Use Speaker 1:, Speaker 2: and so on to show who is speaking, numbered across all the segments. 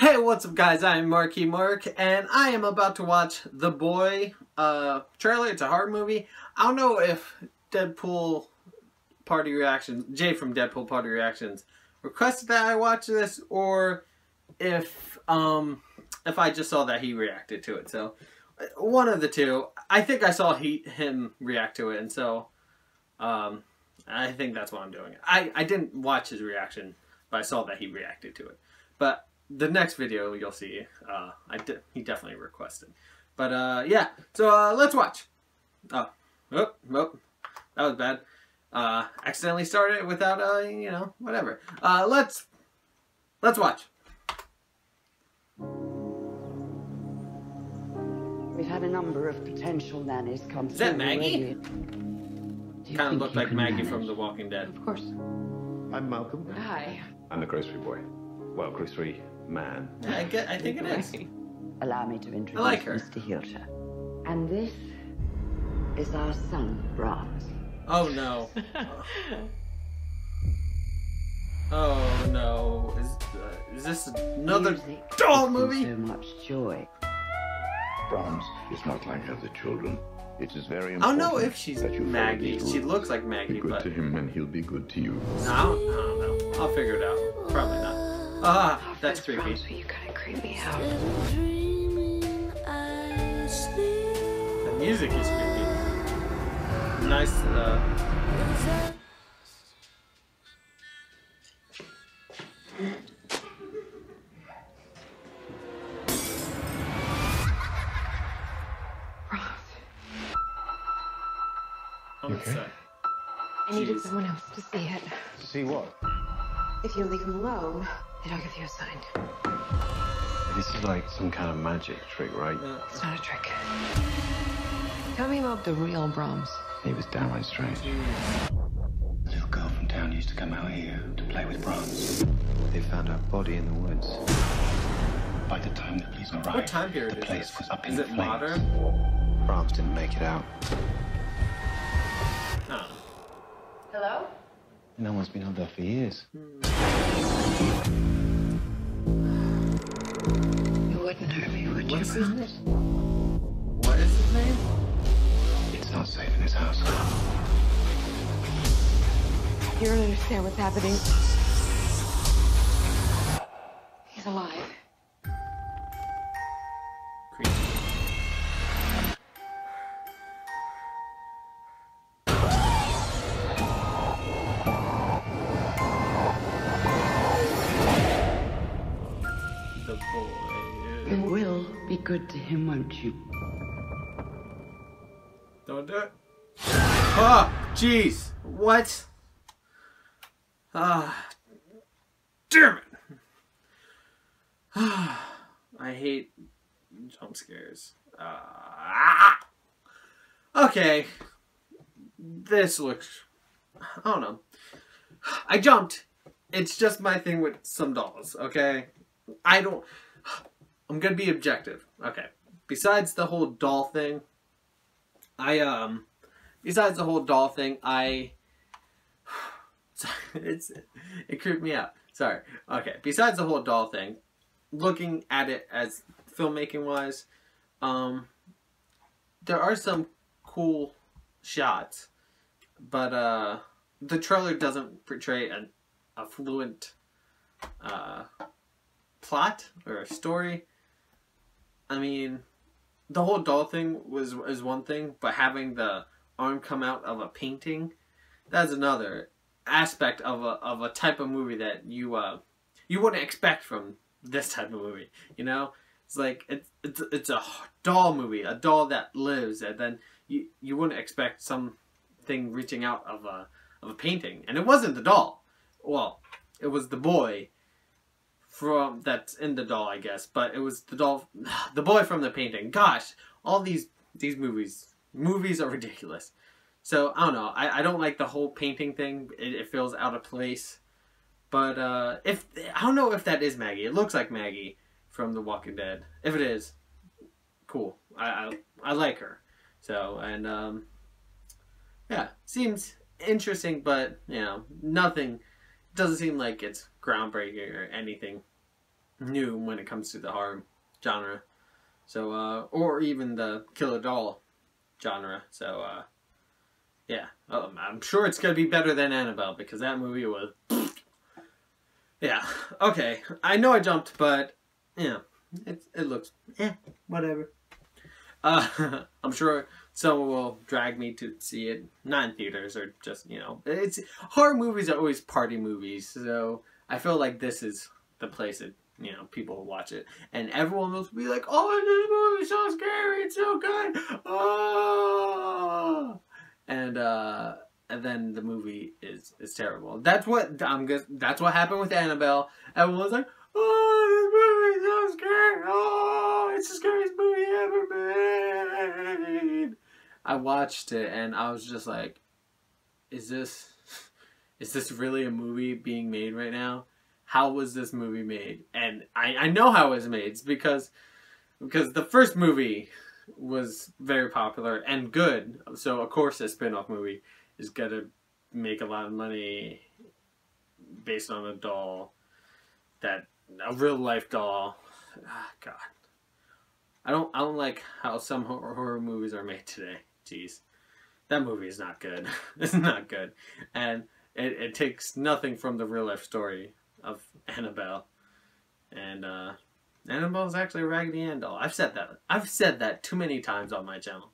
Speaker 1: Hey, what's up guys? I'm Marquee Marc, and I am about to watch The Boy uh, trailer. It's a horror movie. I don't know if Deadpool Party Reactions, Jay from Deadpool Party Reactions, requested that I watch this, or if um, if I just saw that he reacted to it. So, one of the two. I think I saw he, him react to it, and so um, I think that's what I'm doing. I, I didn't watch his reaction, but I saw that he reacted to it. But the next video you'll see, uh, I de he definitely requested. But uh, yeah, so uh, let's watch. Oh, oh, oh, that was bad. Uh, accidentally started it without, uh, you know, whatever. Uh, let's, let's watch.
Speaker 2: We've had a number of potential nannies come
Speaker 1: Is that
Speaker 2: through
Speaker 1: Maggie?
Speaker 2: you
Speaker 1: Kind of
Speaker 2: think
Speaker 1: looked like Maggie
Speaker 2: manage?
Speaker 1: from The Walking Dead.
Speaker 3: Of course.
Speaker 4: I'm Malcolm.
Speaker 3: Hi.
Speaker 4: I'm the grocery boy. Well, grocery man.
Speaker 1: Yeah, I get, I think it is.
Speaker 2: Allow me to introduce
Speaker 1: like her.
Speaker 2: Mr. Heelshire. And this is our son, Brahms.
Speaker 1: Oh no. Oh no. Is, uh, is this another
Speaker 2: Music
Speaker 1: doll movie?
Speaker 2: So much joy.
Speaker 5: Brahms is not like other children. It is very important.
Speaker 1: I
Speaker 5: important.
Speaker 1: don't know if she's
Speaker 5: that you
Speaker 1: Maggie. She looks like Maggie.
Speaker 5: Be good
Speaker 1: but
Speaker 5: to him, and he'll be good to you.
Speaker 1: No, I don't, I don't know. I'll figure it out. Probably not. Ah, that's creepy.
Speaker 3: Brahms, will you kind of creep me out?
Speaker 1: The music is creepy. Nice, uh...
Speaker 3: Brahms,
Speaker 4: Okay.
Speaker 1: sorry.
Speaker 3: I needed
Speaker 1: Jeez.
Speaker 3: someone else to see it.
Speaker 4: See what?
Speaker 3: If you leave him alone, then I'll give you a sign.
Speaker 4: This is like some kind of magic trick, right?
Speaker 3: It's not a trick. Tell me about the real Brahms.
Speaker 4: He was downright strange.
Speaker 6: A little girl from town used to come out here to play with Brahms.
Speaker 4: They found her body in the woods.
Speaker 6: By the time the police arrived,
Speaker 1: What time period
Speaker 6: the
Speaker 1: is
Speaker 6: place
Speaker 1: this?
Speaker 6: was up
Speaker 1: Is
Speaker 6: in
Speaker 1: it
Speaker 6: flames.
Speaker 1: modern?
Speaker 4: Brahms didn't make it out.
Speaker 1: No.
Speaker 3: Hello?
Speaker 4: No one's been out there for years.
Speaker 3: You wouldn't hurt me, would you?
Speaker 1: What's his name? What is his name?
Speaker 6: It's not safe in this house.
Speaker 3: You don't understand what's happening.
Speaker 2: Good to him, won't you?
Speaker 1: Don't do it. Ah, jeez. What? Ah, damn it. Ah, I hate jump scares. Ah. Okay. This looks. I don't know. I jumped. It's just my thing with some dolls, okay? I don't. I'm gonna be objective. Okay. Besides the whole doll thing, I um besides the whole doll thing, I it's it creeped me out. Sorry. Okay. Besides the whole doll thing, looking at it as filmmaking wise, um there are some cool shots, but uh the trailer doesn't portray an, a fluent uh plot or a story. I mean, the whole doll thing was is one thing, but having the arm come out of a painting, that's another aspect of a of a type of movie that you uh you wouldn't expect from this type of movie. You know, it's like it's it's it's a doll movie, a doll that lives, and then you you wouldn't expect something reaching out of a of a painting, and it wasn't the doll. Well, it was the boy from that's in the doll, I guess. But it was the doll, the boy from the painting. Gosh, all these these movies movies are ridiculous. So I don't know. I, I don't like the whole painting thing. It, it feels out of place. But uh, if I don't know if that is Maggie. It looks like Maggie from The Walking Dead. If it is, cool. I I, I like her. So and um, yeah, seems interesting, but you know, nothing. Doesn't seem like it's groundbreaking or anything new when it comes to the horror genre. So, uh, or even the killer doll genre. So, uh, yeah, um, I'm sure it's gonna be better than Annabelle because that movie was. yeah. Okay. I know I jumped, but yeah, it it looks eh, whatever. Uh, I'm sure someone will drag me to see it, not in theaters or just you know, it's horror movies are always party movies, so I feel like this is the place that you know people will watch it, and everyone will be like, "Oh, this movie's so scary, it's so good!" Oh, and uh, and then the movie is is terrible. That's what I'm. Guess, that's what happened with Annabelle. Everyone's like, "Oh, this movie's so scary! Oh, it's the scariest movie ever made." I watched it and I was just like, "Is this, is this really a movie being made right now? How was this movie made?" And I I know how it was made. It's because because the first movie was very popular and good. So of course a spin-off movie is gonna make a lot of money based on a doll that a real life doll. Ah, God, I don't I don't like how some horror, horror movies are made today. Jeez, that movie is not good. it's not good, and it, it takes nothing from the real life story of Annabelle, and uh, is actually a Raggedy Ann doll. I've said that. I've said that too many times on my channel.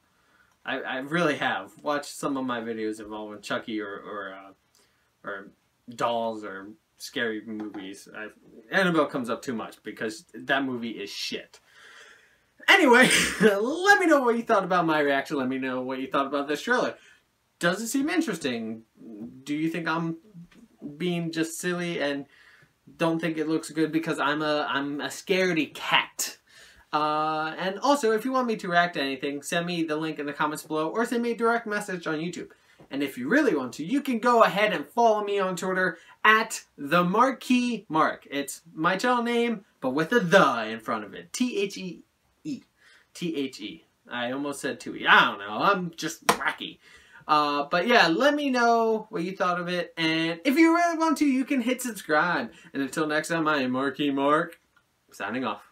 Speaker 1: I, I really have. Watch some of my videos involving Chucky or or uh, or dolls or scary movies. i Annabelle comes up too much because that movie is shit. Anyway, let me know what you thought about my reaction. Let me know what you thought about this trailer. Does it seem interesting? Do you think I'm being just silly and don't think it looks good because I'm a I'm a scaredy cat? Uh, and also, if you want me to react to anything, send me the link in the comments below or send me a direct message on YouTube. And if you really want to, you can go ahead and follow me on Twitter at the Marquee Marc. It's my channel name, but with a the in front of it. T H E E. T H E. I almost said 2 E. I don't know. I'm just wacky. Uh, but yeah, let me know what you thought of it. And if you really want to, you can hit subscribe. And until next time, I am Marquee Marc, signing off.